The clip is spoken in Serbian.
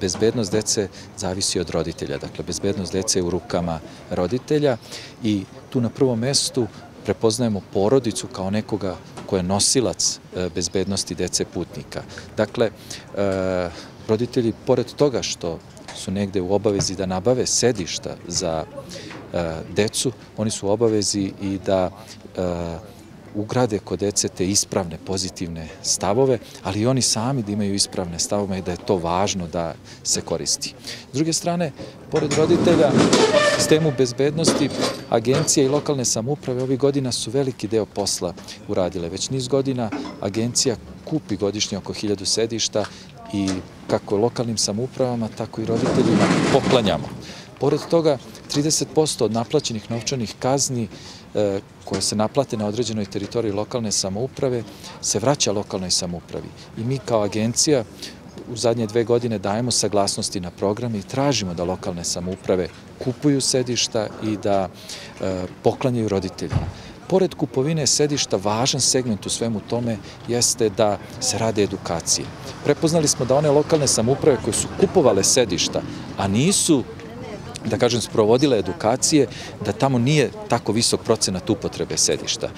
bezbednost dece zavisi od roditelja. Dakle, bezbednost dece je u rukama roditelja i tu na prvom mestu prepoznajemo porodicu kao nekoga ko je nosilac e, bezbednosti dece putnika. Dakle, e, roditelji, pored toga što su negde u obavezi da nabave sedišta za e, decu, oni su u obavezi i da ugrade kod dece te ispravne, pozitivne stavove, ali i oni sami da imaju ispravne stavove i da je to važno da se koristi. S druge strane, pored roditelja, sistemu bezbednosti, agencije i lokalne samuprave ovih godina su veliki deo posla uradile. Već niz godina agencija kupi godišnje oko hiljadu sedišta i kako lokalnim samupravama, tako i roditeljima poklanjamo. Pored toga, 30% od naplaćenih novčanih kazni e, koje se naplate na određenoj teritoriji lokalne samouprave se vraća lokalnoj samoupravi. I mi kao agencija u zadnje dve godine dajemo saglasnosti na programe i tražimo da lokalne samouprave kupuju sedišta i da e, poklanjaju roditeljima. Pored kupovine sedišta, važan segment u svemu tome jeste da se rade edukacije. Prepoznali smo da one lokalne samuprave koje su kupovale sedišta, a nisu da kažem, sprovodile edukacije, da tamo nije tako visok procenat upotrebe sedišta.